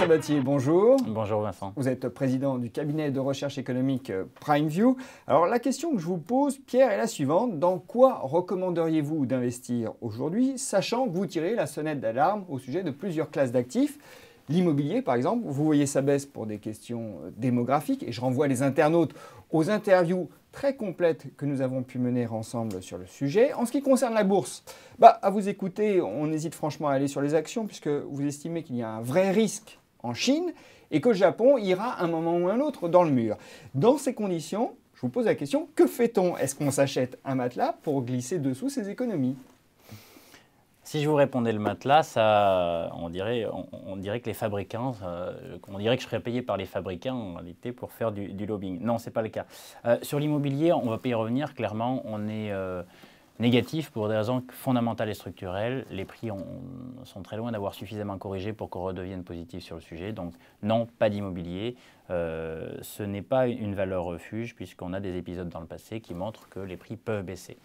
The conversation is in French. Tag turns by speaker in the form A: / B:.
A: Sabatier, bonjour.
B: Bonjour Vincent.
A: Vous êtes président du cabinet de recherche économique euh, PrimeView. Alors la question que je vous pose, Pierre, est la suivante. Dans quoi recommanderiez-vous d'investir aujourd'hui, sachant que vous tirez la sonnette d'alarme au sujet de plusieurs classes d'actifs? L'immobilier, par exemple, vous voyez sa baisse pour des questions euh, démographiques, et je renvoie les internautes aux interviews très complètes que nous avons pu mener ensemble sur le sujet. En ce qui concerne la bourse, bah, à vous écouter, on hésite franchement à aller sur les actions, puisque vous estimez qu'il y a un vrai risque en Chine, et que le Japon ira un moment ou un autre dans le mur. Dans ces conditions, je vous pose la question, que fait-on? Est-ce qu'on s'achète un matelas pour glisser dessous ces économies?
B: Si je vous répondais le matelas, ça, on, dirait, on, dirait que les fabricants, euh, on dirait que je serais payé par les fabricants en réalité pour faire du, lobbying. Non, ce n'est pas le cas. Euh, sur l'immobilier, on va pas y revenir. Clairement, on est euh, négatif pour des raisons fondamentales et structurelles. Les prix sont très loin d'avoir suffisamment corrigé pour qu'on redevienne positif sur le sujet. Donc non, pas d'immobilier. ce n'est pas une valeur refuge puisqu'on a des épisodes dans le passé qui montrent que les prix peuvent baisser.